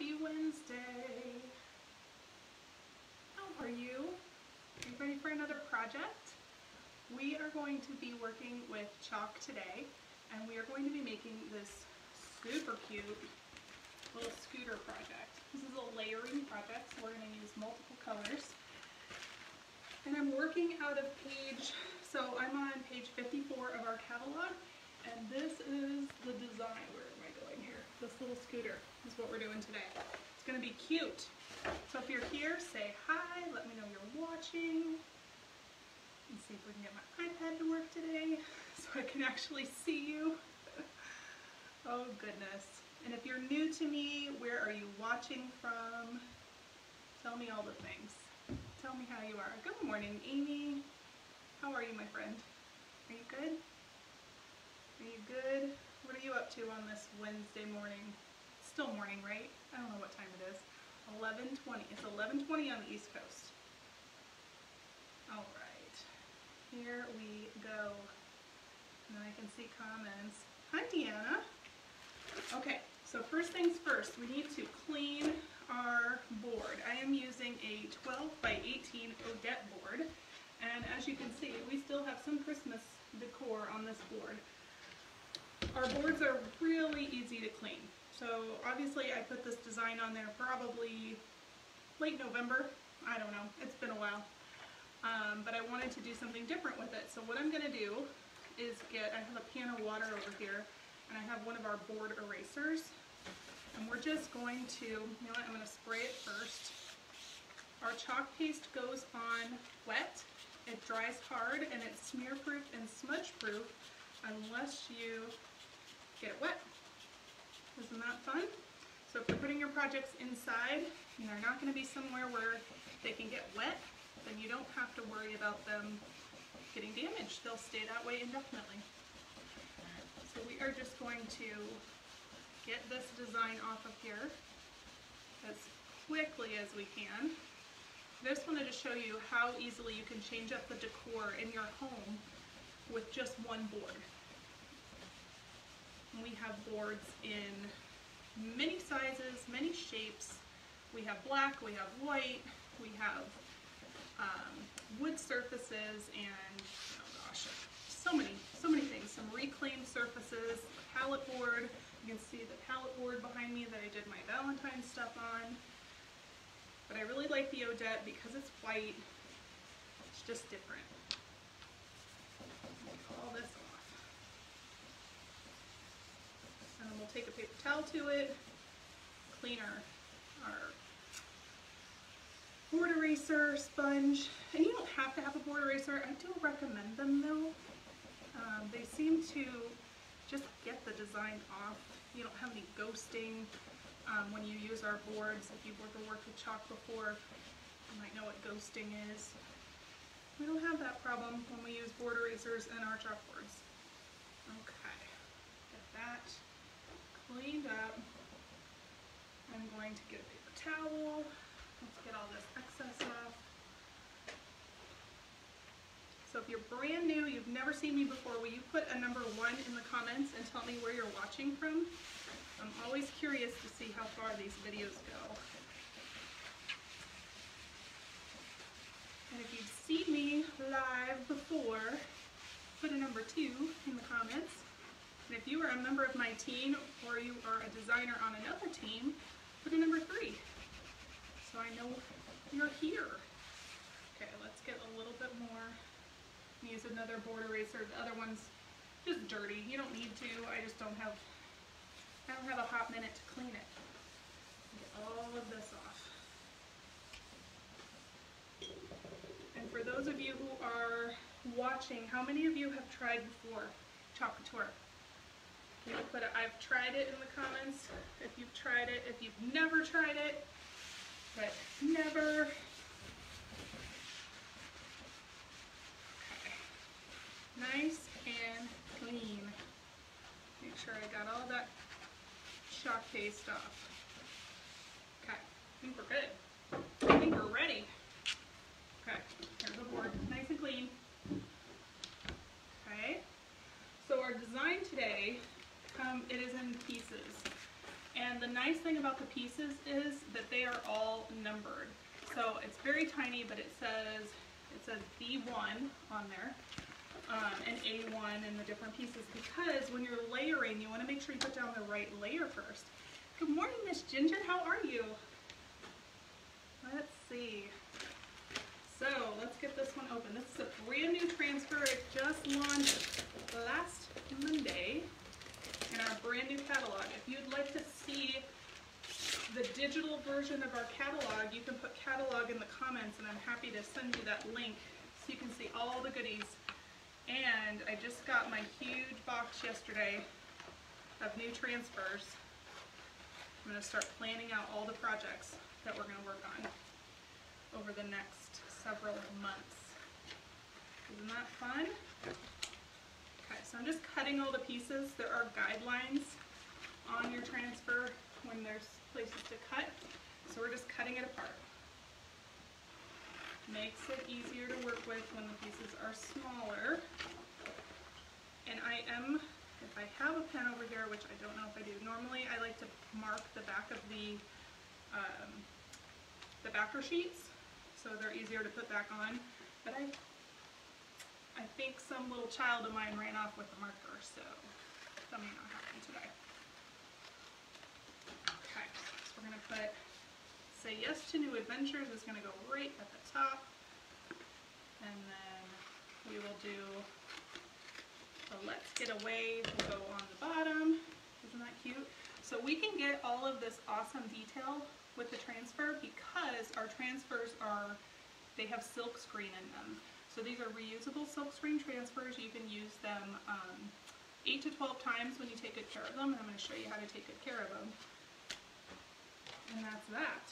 Happy Wednesday. How are you? Are you ready for another project? We are going to be working with chalk today and we are going to be making this super cute little scooter project. This is a layering project, so we're going to use multiple colors. And I'm working out of page, so I'm on page 54 of our catalog and this is the design. Where am I going here? This little scooter is what we're doing today. It's gonna be cute. So if you're here, say hi, let me know you're watching. And see if we can get my iPad to work today so I can actually see you. oh goodness. And if you're new to me, where are you watching from? Tell me all the things. Tell me how you are. Good morning, Amy. How are you, my friend? Are you good? Are you good? You up to on this Wednesday morning? still morning, right? I don't know what time it is. 11.20. It's 11.20 on the East Coast. All right. Here we go. Then I can see comments. Hi, Deanna. Okay, so first things first, we need to clean our board. I am using a 12 by 18 Odette board. And as you can see, we still have some Christmas decor on this board. Our boards are really easy to clean. So obviously I put this design on there probably late November. I don't know. It's been a while. Um, but I wanted to do something different with it. So what I'm going to do is get, I have a pan of water over here, and I have one of our board erasers. And we're just going to, you know what, I'm going to spray it first. Our chalk paste goes on wet. It dries hard, and it's smear proof and smudge proof unless you get it wet. Isn't that fun? So if you're putting your projects inside, and they're not going to be somewhere where they can get wet, then you don't have to worry about them getting damaged. They'll stay that way indefinitely. So we are just going to get this design off of here as quickly as we can. Just wanted to show you how easily you can change up the decor in your home with just one board. We have boards in many sizes, many shapes. We have black, we have white, we have um, wood surfaces, and oh gosh, so many, so many things. Some reclaimed surfaces, pallet board. You can see the pallet board behind me that I did my Valentine stuff on. But I really like the Odette because it's white. It's just different. All this and then we'll take a paper towel to it, clean our, our board eraser, sponge, and you don't have to have a board eraser. I do recommend them though. Um, they seem to just get the design off. You don't have any ghosting um, when you use our boards. If you've ever worked with chalk before, you might know what ghosting is. We don't have that problem when we use board erasers and our chalkboards. Okay, get that cleaned up. I'm going to get a paper towel. Let's get all this excess off. So if you're brand new, you've never seen me before, will you put a number one in the comments and tell me where you're watching from? I'm always curious to see how far these videos go. And if you've seen me live before, put a number two in the comments. And if you are a member of my team or you are a designer on another team, put a number three. So I know you're here. Okay, let's get a little bit more. Use another board eraser. The other one's just dirty. You don't need to. I just don't have, I don't have a hot minute to clean it. Get all of this off. And for those of you who are watching, how many of you have tried before Chalk You can put it, I've tried it in the comments if you've tried it. If you've never tried it, but never. Okay. Nice and clean. Make sure I got all that chalk paste off. Okay, I think we're good. I think we're ready. Okay, here's the board, nice and clean. Okay, so our design today um, it is in pieces. And the nice thing about the pieces is that they are all numbered. So it's very tiny, but it says, it says B1 on there. Um, and A1 and the different pieces because when you're layering, you want to make sure you put down the right layer first. Good morning, Miss Ginger. How are you? Let's see. So let's get this one open. This is a brand new transfer. It just launched last Monday in our brand new catalog. If you'd like to see the digital version of our catalog, you can put catalog in the comments and I'm happy to send you that link so you can see all the goodies. And I just got my huge box yesterday of new transfers. I'm going to start planning out all the projects that we're going to work on over the next several months. Isn't that fun? Okay, so I'm just cutting all the pieces. There are guidelines on your transfer when there's places to cut. So we're just cutting it apart. Makes it easier to work with when the pieces are smaller. And I am, if I have a pen over here, which I don't know if I do, normally I like to mark the back of the, um, the backer sheets so they're easier to put back on. But I, I think some little child of mine ran off with the marker, so that may not happen today. Okay, so we're gonna put Say Yes to New Adventures is gonna go right at the top. And then we will do Let's Get Away will go on the bottom. Isn't that cute? So we can get all of this awesome detail with the transfer because our transfers are, they have silk screen in them. So these are reusable silk screen transfers. You can use them um, 8 to 12 times when you take good care of them. And I'm going to show you how to take good care of them. And that's that.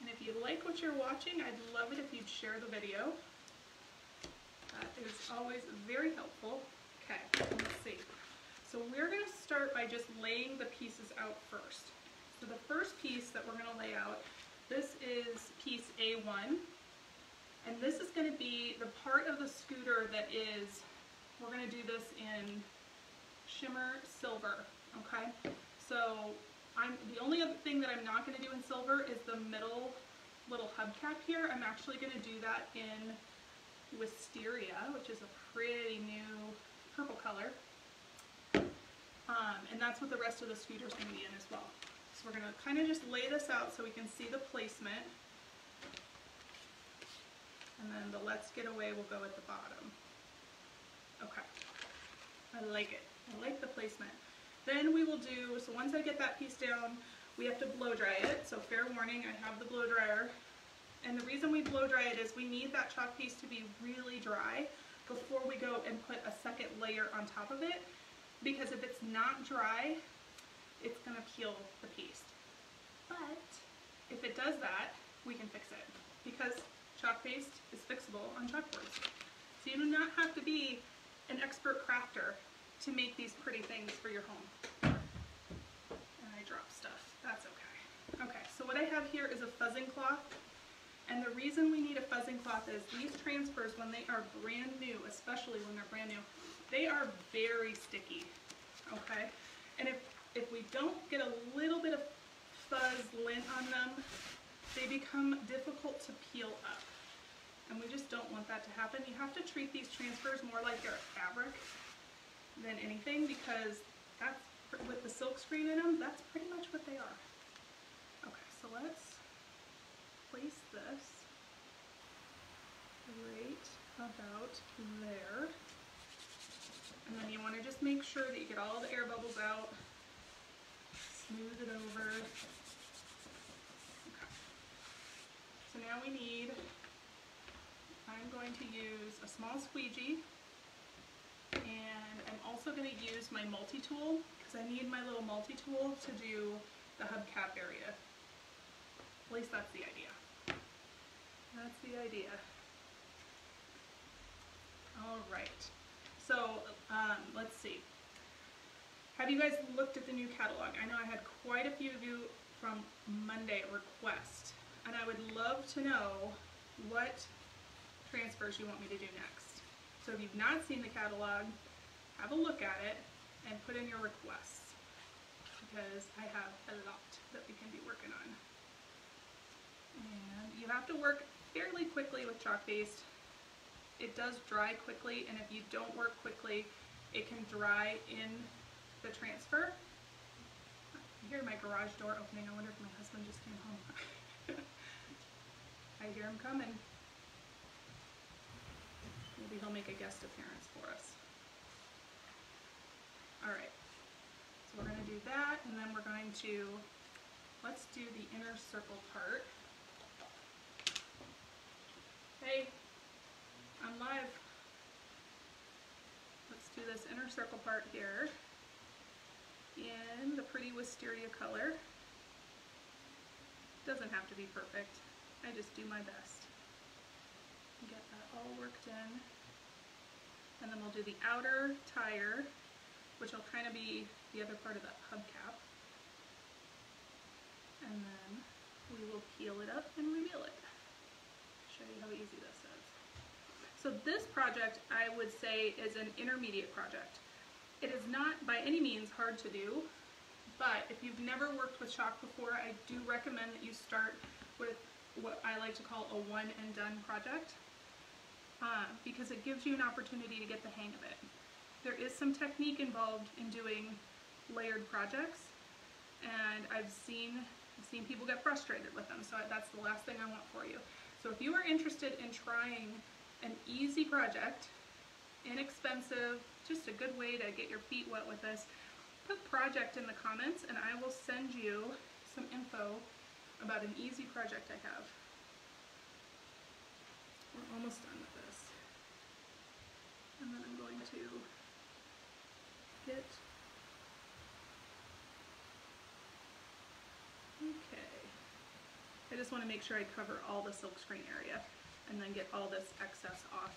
And if you like what you're watching, I'd love it if you'd share the video. That is always very helpful. Okay, let's see. So we're going to start by just laying the pieces out first. So the first piece that we're going to lay out, this is piece A1. And this is going to be the part of the scooter that is, we're going to do this in shimmer silver, okay? So I'm the only other thing that I'm not going to do in silver is the middle little hubcap here. I'm actually going to do that in Wisteria, which is a pretty new purple color. Um, and that's what the rest of the scooter is going to be in as well. So we're going to kind of just lay this out so we can see the placement. And then the Let's Get Away will go at the bottom. Okay. I like it. I like the placement. Then we will do, so once I get that piece down, we have to blow dry it. So fair warning, I have the blow dryer. And the reason we blow dry it is we need that chalk paste to be really dry before we go and put a second layer on top of it because if it's not dry, it's going to peel the paste. But if it does that, we can fix it because chalk paste is fixable on chalkboards. So you do not have to be an expert crafter to make these pretty things for your home. And I drop stuff, that's okay. Okay, so what I have here is a fuzzing cloth. And the reason we need a fuzzing cloth is these transfers, when they are brand new, especially when they're brand new, they are very sticky, okay? And if, if we don't get a little bit of fuzz lint on them, they become difficult to peel up. And we just don't want that to happen. You have to treat these transfers more like they're fabric than anything because that's, with the silk screen in them, that's pretty much what they are. Okay, so let's place this right about there. And then you want to just make sure that you get all the air bubbles out. Smooth it over. So now we need, I'm going to use a small squeegee and I'm also going to use my multi-tool because I need my little multi-tool to do the hubcap area. At least that's the idea. That's the idea. All right. So um, let's see. Have you guys looked at the new catalog? I know I had quite a few of you from Monday request, and I would love to know what transfers you want me to do next. So if you've not seen the catalog, have a look at it and put in your requests. because I have a lot that we can be working on. And you have to work fairly quickly with chalk paste. It does dry quickly and if you don't work quickly, it can dry in the transfer. I hear my garage door opening. I wonder if my husband just came home. I hear him coming. Maybe he'll make a guest appearance for us. Alright, so we're going to do that and then we're going to, let's do the inner circle part. Hey, I'm live. Let's do this inner circle part here in the pretty wisteria color. Doesn't have to be perfect. I just do my best. Get that all worked in. And then we'll do the outer tire, which will kind of be the other part of that hubcap. And then we will peel it up and reveal it. Show you how easy this is. So this project, I would say, is an intermediate project. It is not by any means hard to do, but if you've never worked with chalk before, I do recommend that you start with what I like to call a one and done project uh, because it gives you an opportunity to get the hang of it. There is some technique involved in doing layered projects and I've seen I've seen people get frustrated with them so that's the last thing I want for you. So if you are interested in trying an easy project, inexpensive, just a good way to get your feet wet with this, put project in the comments and I will send you some info about an easy project I have. We're almost done with this. And then I'm going to get, okay. I just want to make sure I cover all the silkscreen area and then get all this excess off.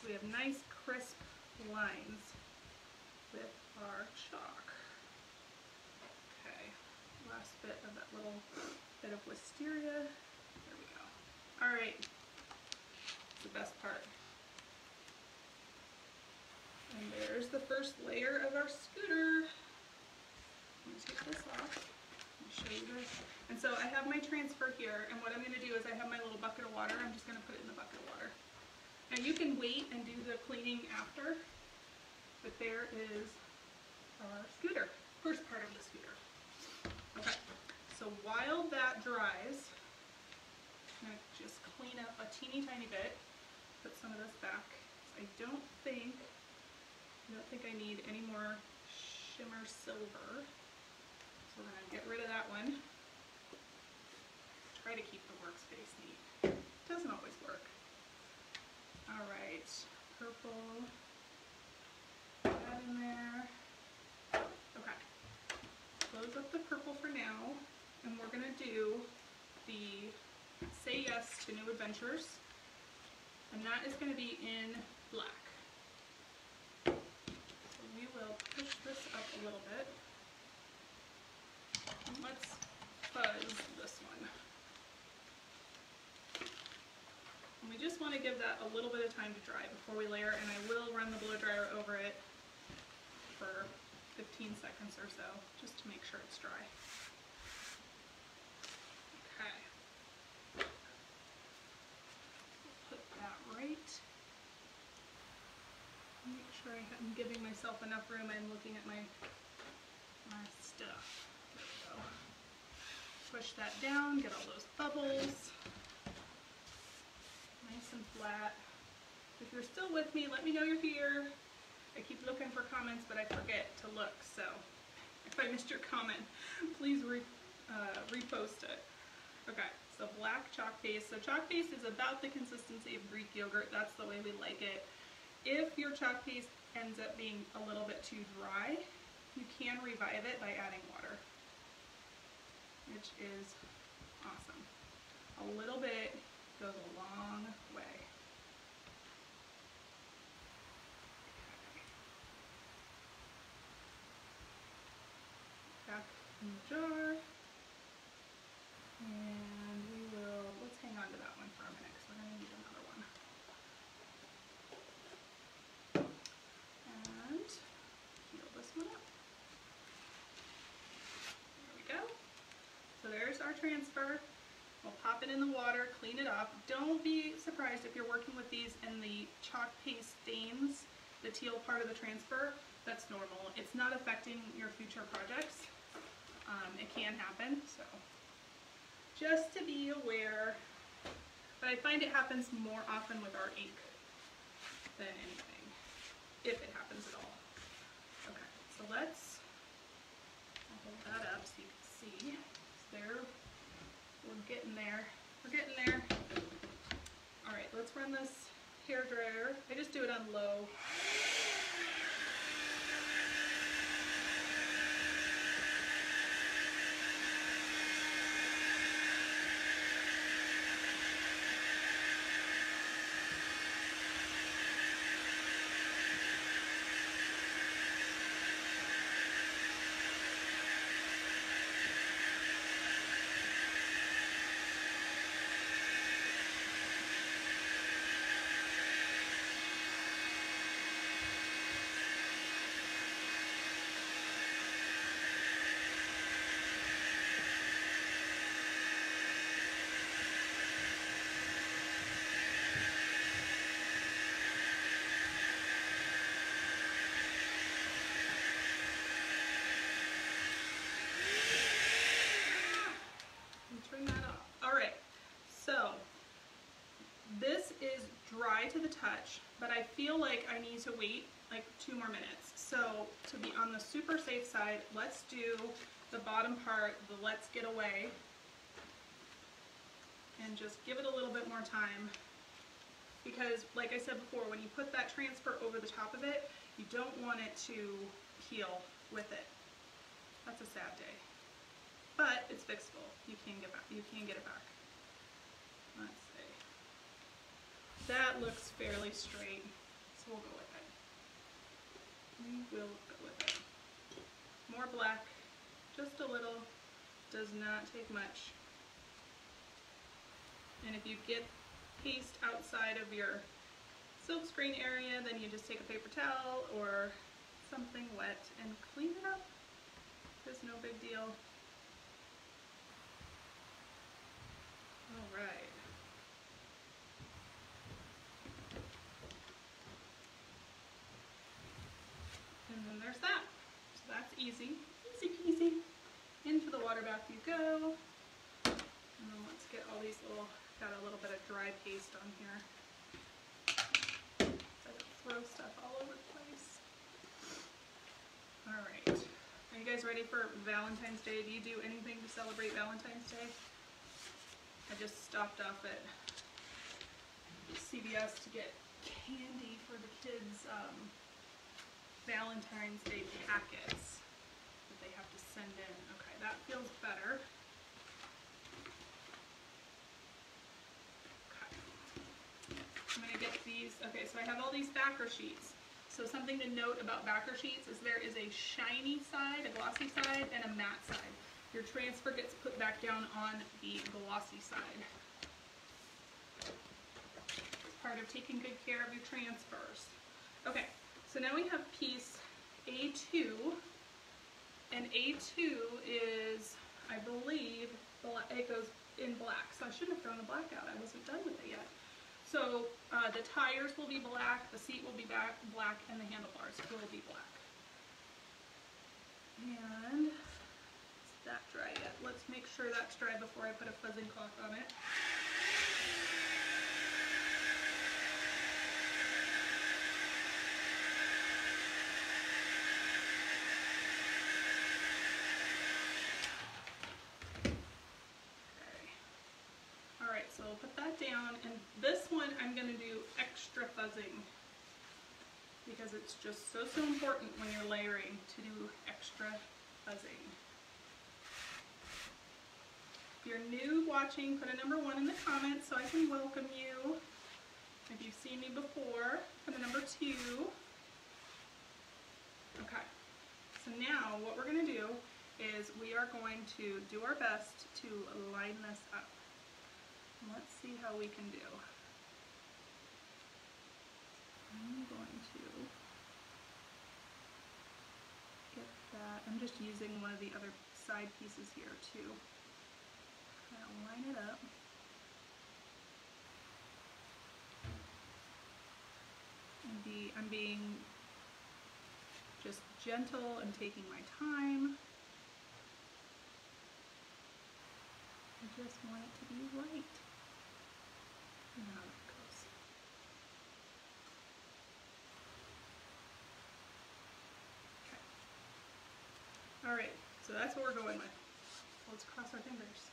So we have nice crisp lines with our chalk. Okay, last bit of that little bit of wisteria. There we go. All right, the best part. And there's the first layer of our scooter. Let me take this off show you this. And so I have my transfer here, and what I'm going to do is I have my little bucket of water. I'm just going to put it in the bucket of water. Now you can wait and do the cleaning after, but there is our scooter, first part of the scooter. Okay, so while that dries, I'm to just clean up a teeny tiny bit, put some of this back. I don't think, I don't think I need any more shimmer silver. So we're to get rid of that one. Try to keep the workspace neat. Doesn't always work. All right, purple, that in there. Okay, close up the purple for now, and we're gonna do the Say Yes to New Adventures, and that is gonna be in black. So we will push this up a little bit. And let's fuzz this one. And we just want to give that a little bit of time to dry before we layer, and I will run the blow dryer over it for 15 seconds or so, just to make sure it's dry. Okay. Put that right. Make sure I'm giving myself enough room and looking at my, my stuff. Push that down, get all those bubbles nice and flat. If you're still with me, let me know you're here. I keep looking for comments, but I forget to look, so if I missed your comment, please re, uh, repost it. Okay, so black chalk paste. So chalk paste is about the consistency of Greek yogurt. That's the way we like it. If your chalk paste ends up being a little bit too dry, you can revive it by adding water, which is awesome. A little bit goes a long way. Back in the jar. And we will, let's hang on to that one for a minute because we're going to need another one. And heal this one up. There we go. So there's our transfer. We'll pop it in the water, clean it up. Don't be surprised if you're working with these and the chalk paste stains the teal part of the transfer. That's normal. It's not affecting your future projects. Um, it can happen, so just to be aware. But I find it happens more often with our ink than anything, if it happens at all. Okay, so let's hold that up so you can see. There, we're getting there. We're getting there. All right, let's run this hair dryer. I just do it on low. And turn that off. All right, so this is dry to the touch, but I feel like I need to wait like two more minutes. So to be on the super safe side, let's do the bottom part, the let's get away, and just give it a little bit more time. Because like I said before, when you put that transfer over the top of it, you don't want it to peel with it. That's a sad day. But it's fixable. You can get back. You can get it back. Let's see. That looks fairly straight, so we'll go with it. We will go with it. More black, just a little. Does not take much. And if you get paste outside of your silk screen area, then you just take a paper towel or something wet and clean it up. It's no big deal. All right. And then there's that. So that's easy. Easy peasy. Into the water bath you go. And then let's get all these little, got a little bit of dry paste on here. So I don't throw stuff all over the place. All right. Are you guys ready for Valentine's Day? Do you do anything to celebrate Valentine's Day? I just stopped off at CVS to get candy for the kids' um, Valentine's Day packets that they have to send in. That feels better. Okay. I'm gonna get these, okay, so I have all these backer sheets. So something to note about backer sheets is there is a shiny side, a glossy side, and a matte side. Your transfer gets put back down on the glossy side. It's part of taking good care of your transfers. Okay, so now we have piece A2, and A2 is, I believe, it goes in black, so I shouldn't have thrown the black out. I wasn't done with it yet. So uh, the tires will be black, the seat will be black, and the handlebars will be black. And is that dry yet? Let's make sure that's dry before I put a fuzzing cloth on it. Okay. We'll put that down, and this one I'm going to do extra fuzzing because it's just so, so important when you're layering to do extra fuzzing. If you're new watching, put a number one in the comments so I can welcome you. If you've seen me before, put a number two. Okay, so now what we're going to do is we are going to do our best to line this up. Let's see how we can do. I'm going to get that. I'm just using one of the other side pieces here too. kind of line it up. And be, I'm being just gentle and taking my time. I just want it to be right. You know how goes. Okay. All right, so that's what we're going with. Let's cross our fingers.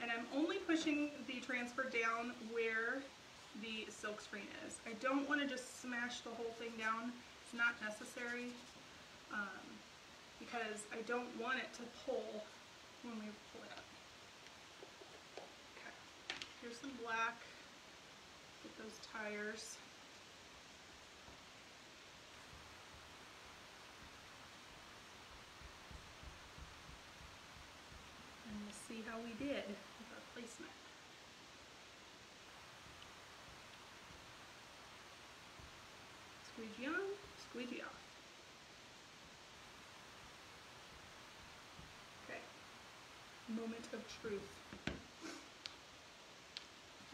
And I'm only pushing the transfer down where the silk screen is. I don't want to just smash the whole thing down. It's not necessary um, because I don't want it to pull when we pull it up. Here's some black. Get those tires. And we'll see how we did with our placement. Squeegee on, squeegee off. Okay, moment of truth.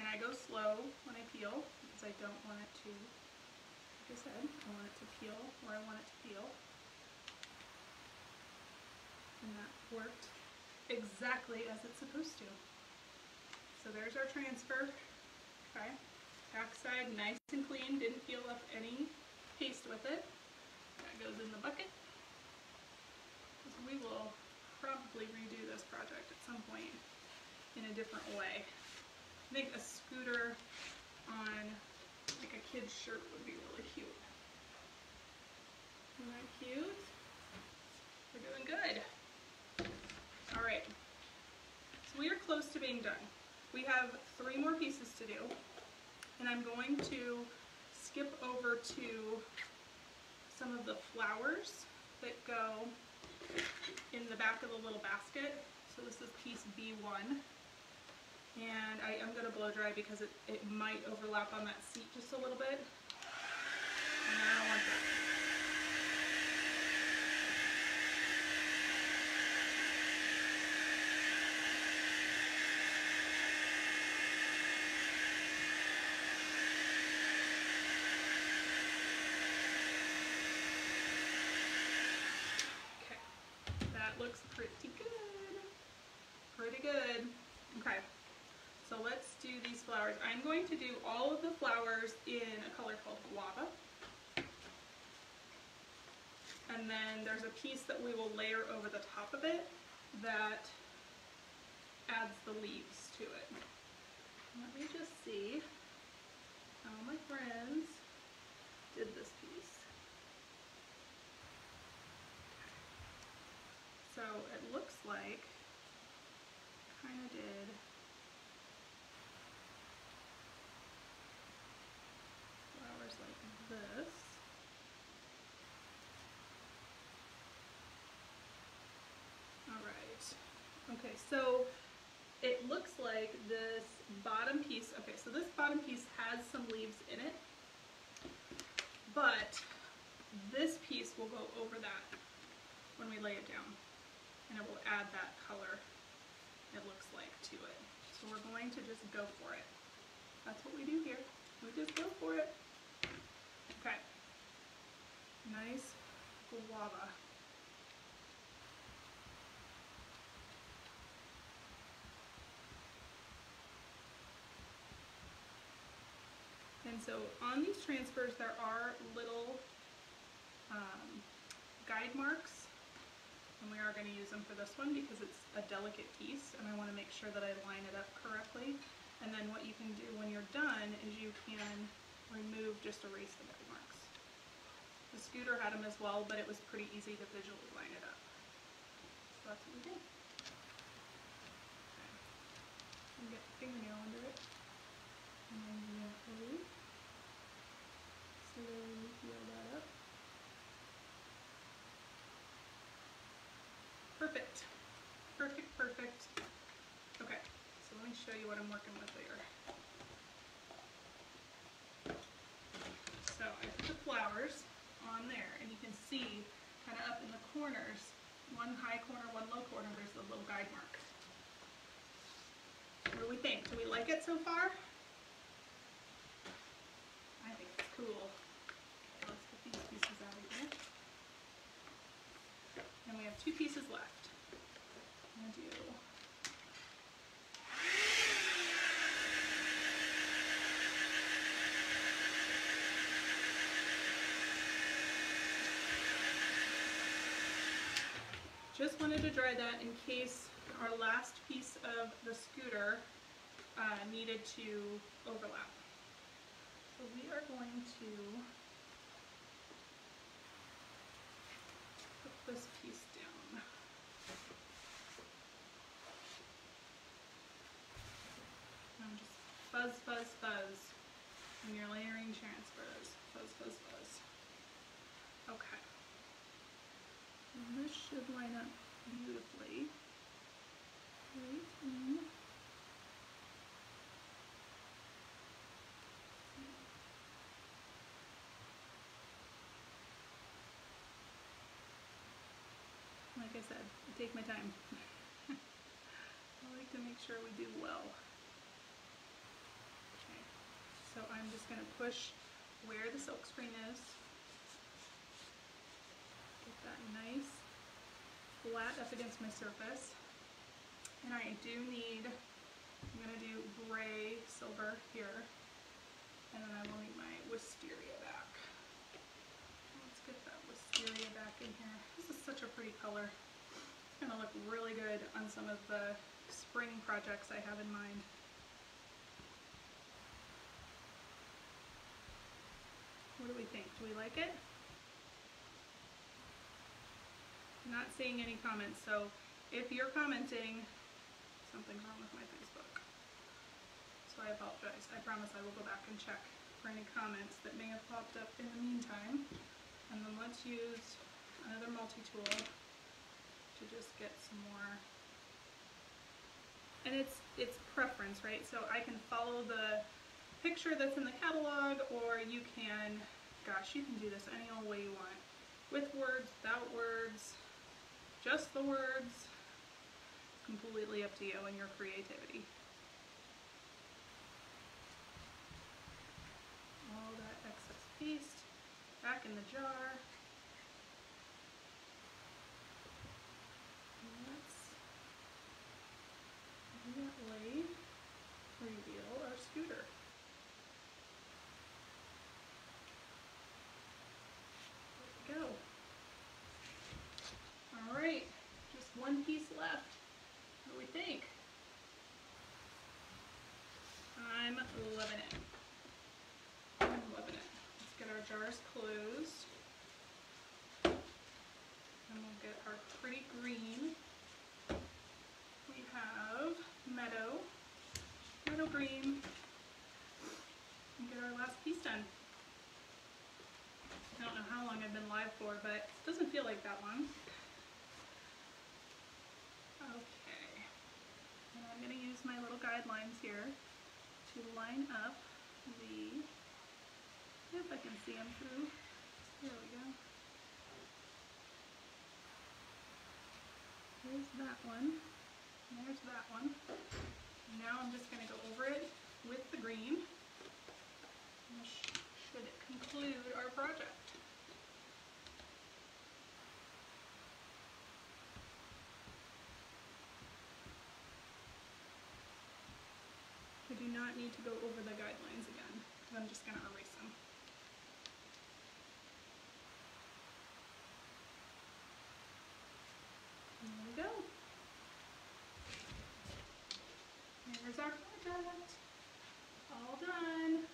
I go slow when I peel because I don't want it to, like I said, I want it to peel where I want it to peel. And that worked exactly as it's supposed to. So there's our transfer. Okay. Backside nice and clean, didn't peel up any paste with it. That goes in the bucket. We will probably redo this project at some point in a different way. I think a scooter on like a kid's shirt would be really cute. Isn't that cute? We're doing good. All right, so we are close to being done. We have three more pieces to do, and I'm going to skip over to some of the flowers that go in the back of the little basket. So this is piece B1. And I am going to blow dry because it, it might overlap on that seat just a little bit. And I don't want that. Okay, that looks pretty good. Pretty good. Okay, so let's do these flowers. I'm going to do all of the flowers in a color called guava. And then there's a piece that we will layer over the top of it that adds the leaves to it. Let me just see how my friends did this piece. So it looks like kind of did flowers like this. All right. Okay, so it looks like this bottom piece, okay, so this bottom piece has some leaves in it, but this piece will go over that when we lay it down and it will add that color it looks like to it. So we're going to just go for it. That's what we do here. We just go for it. Okay. Nice guava. And so on these transfers there are little um, guide marks and we are going to use them for this one because it's a delicate piece and I want to make sure that I line it up correctly. And then what you can do when you're done is you can remove, just erase the guide marks. The scooter had them as well, but it was pretty easy to visually line it up. So that's what we did. And get the fingernail under it. And then gently, slowly peel that up. Perfect. Perfect, perfect. Okay, so let me show you what I'm working with here. So I put the flowers on there and you can see kind of up in the corners, one high corner, one low corner, there's the little guide mark. What do we think? Do we like it so far? I think it's cool. Let's get these pieces out of here. And we have two pieces left. I'm gonna do Just wanted to dry that in case our last piece of the scooter uh, needed to overlap. So we are going to put this piece down. And just fuzz, fuzz, fuzz when you're layering transfers. Fuzz, fuzz, fuzz. Okay. And this should line up beautifully. Right in. Like I said, I take my time. I like to make sure we do well. Okay, so I'm just going to push where the silk screen is. Get that nice flat up against my surface. And I do need, I'm going to do gray silver here. And then I will need my wisteria back. Let's get that wisteria back in here. This is such a pretty color. It's going to look really good on some of the spring projects I have in mind. What do we think? Do we like it? I'm not seeing any comments, so if you're commenting, something's wrong with my Facebook. So I apologize. I promise I will go back and check for any comments that may have popped up in the meantime. And then let's use another multi-tool to just get some more. And it's it's preference, right? So I can follow the picture that's in the catalog or you can, gosh, you can do this any old way you want. With words, without words, just the words. It's completely up to you and your creativity. All that excess paste back in the jar. Let's gently reveal our scooter. There we go. All right, just one piece left. What do we think? I'm loving it. I'm loving it. Let's get our jars closed. And we'll get our pretty green. We have meadow, meadow green, and get our last piece done. I don't know how long I've been live for, but it doesn't feel like that long. Okay, and I'm going to use my little guidelines here to line up the, if I can see them through, there we go. There's that one, there's that one. Now I'm just going to go over it with the green. This should conclude our project. We do not need to go over the guidelines again, because I'm just going to erase them. There we go. Here's our project. All done.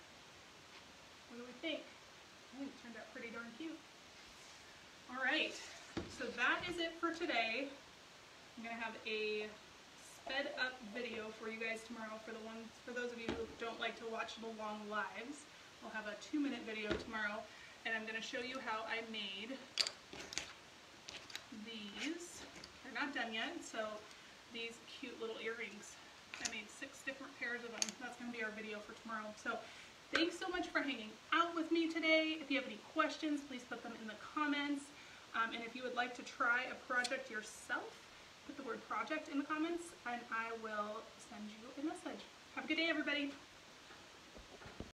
What do we think? I think it turned out pretty darn cute. All right, so that is it for today. I'm gonna have a sped up video for you guys tomorrow for the ones for those of you who don't like to watch the long lives. I'll have a two minute video tomorrow and I'm gonna show you how I made these. They're not done yet, so these cute little earrings. I made six different pairs of them. That's going to be our video for tomorrow. So thanks so much for hanging out with me today. If you have any questions, please put them in the comments. Um, and if you would like to try a project yourself, put the word project in the comments and I will send you a message. Have a good day, everybody.